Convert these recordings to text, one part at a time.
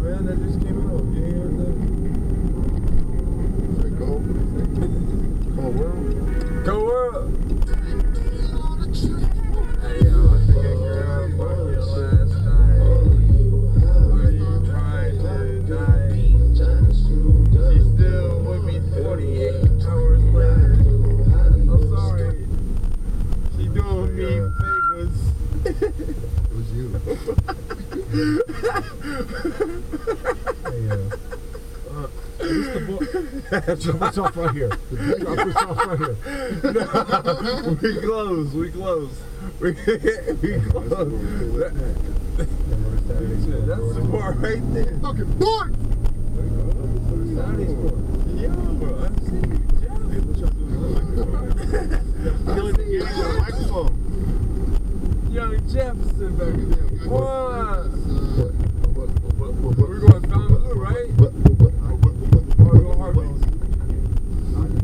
man that just came out. You ain't heard that? Say go. Go world. Go world. Hey yo, I took a girl for last night. Are you trying to die? She's still with me 48 hours later. I'm sorry. She doing me favors. It was you. Hey, uh, uh. Drop us off right here. Drop us off right here. we close. We close. We, we close. That's the bar right there. Fucking bar. Yo, I see you. Young Jefferson back there. What? We're going Fountain Blue, right? Or we going Harvey's?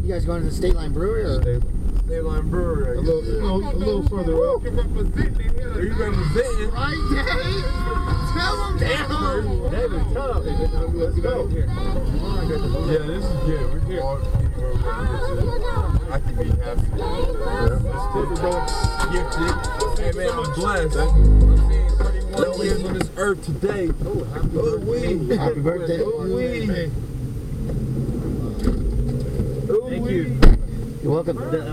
You guys going to the Stateline Brewery or? Stateline Brewery. A little, you know, a little further up. Are you representing? Right, Dave? Tell Dave. David, tell him. Let's go. Yeah, this is good. We're here. I can be happy. Yeah, Gifted. Hey man, I'm blessed. I'm seeing 31 years on this earth today. Oh, happy birthday. Happy birthday. Oh, Thank wee. you. Welcome. I don't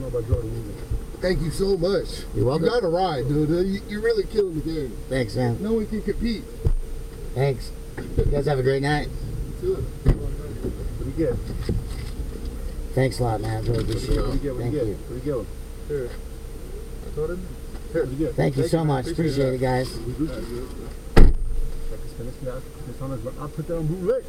know about Jordan either. Thank you so much. You're welcome. You got a ride, dude. You, you're really killing the game. Thanks, man. No one can compete. Thanks. You guys have a great night. Too. What do you get? Thanks a lot, man. I really appreciate What do you get? it. What do Thank you get? you. What do you get? Here. What do you get? Thank you so much. Appreciate it, guys. That on bootleg.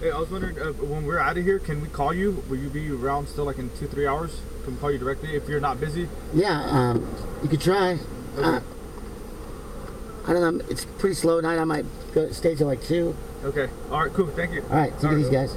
Hey, I was wondering uh, when we're out of here, can we call you? Will you be around still, like in two, three hours? Can we call you directly if you're not busy? Yeah, um, you could try. Uh, I don't know. It's pretty slow night. I might go stay till like two. Okay. All right, cool. Thank you. All right, see you these guys.